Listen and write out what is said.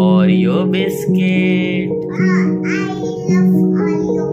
Oreo biscuit. Ah, I love Oreo.